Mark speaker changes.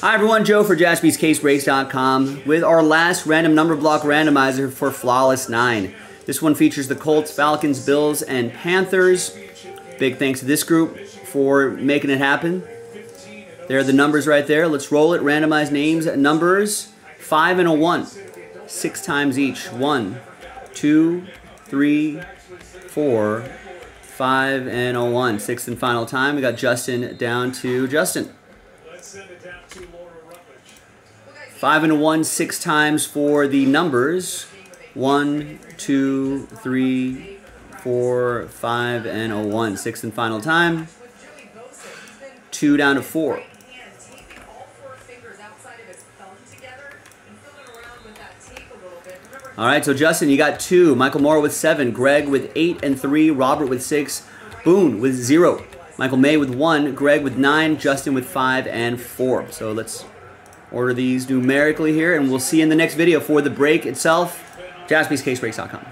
Speaker 1: Hi everyone, Joe for jaspyscasebreaks.com with our last random number block randomizer for Flawless 9. This one features the Colts, Falcons, Bills, and Panthers. Big thanks to this group for making it happen. There are the numbers right there. Let's roll it. Randomize names, numbers, 5 and a 1. Six times each. One, two, three, four, five, and a 1. Sixth and final time. We got Justin down to Justin. Five and a one, six times for the numbers. One, two, three, four, five, and a one. Sixth and final time. Two down to four. All right, so Justin, you got two. Michael Moore with seven. Greg with eight and three. Robert with six. Boone with zero. Michael May with one. Greg with nine. Justin with five and four. So let's order these numerically here, and we'll see you in the next video for the break itself. JaspysCaseBreaks.com.